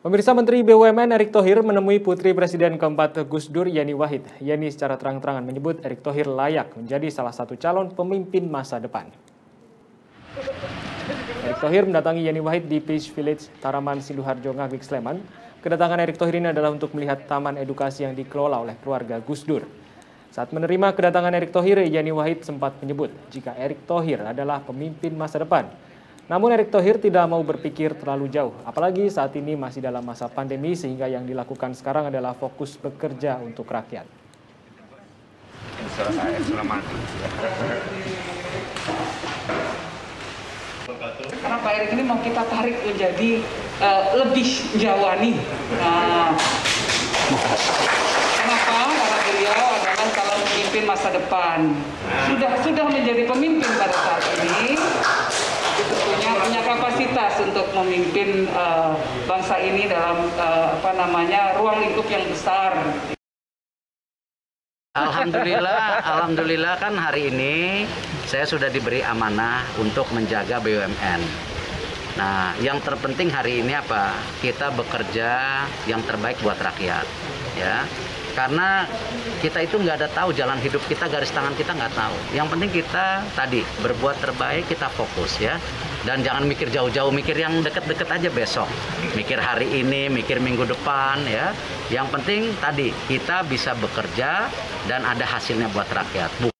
Pemirsa Menteri BUMN Erick Thohir menemui Putri Presiden keempat Gus Dur Yani Wahid. Yani secara terang-terangan menyebut Erick Thohir layak menjadi salah satu calon pemimpin masa depan. Erick Thohir mendatangi Yani Wahid di Peace Village Taraman Sidoarjo Ngaglik Sleman. Kedatangan Erick Thohir ini adalah untuk melihat taman edukasi yang dikelola oleh keluarga Gus Dur. Saat menerima kedatangan Erick Thohir, Yani Wahid sempat menyebut jika Erick Thohir adalah pemimpin masa depan. Namun Erick Thohir tidak mau berpikir terlalu jauh, apalagi saat ini masih dalam masa pandemi sehingga yang dilakukan sekarang adalah fokus bekerja untuk rakyat. Karena Pak Erick ini mau kita tarik menjadi uh, lebih jawani. Nah, kenapa? Karena beliau adalah calon pemimpin masa depan. Sudah sudah menjadi pemimpin pada saat ini untuk memimpin uh, bangsa ini dalam uh, apa namanya ruang lingkup yang besar. Alhamdulillah, alhamdulillah kan hari ini saya sudah diberi amanah untuk menjaga BUMN. Nah, yang terpenting hari ini apa? Kita bekerja yang terbaik buat rakyat, ya. Karena kita itu nggak ada tahu jalan hidup kita, garis tangan kita nggak tahu. Yang penting kita tadi berbuat terbaik, kita fokus ya. Dan jangan mikir jauh-jauh, mikir yang deket-deket aja besok. Mikir hari ini, mikir minggu depan ya. Yang penting tadi kita bisa bekerja dan ada hasilnya buat rakyat.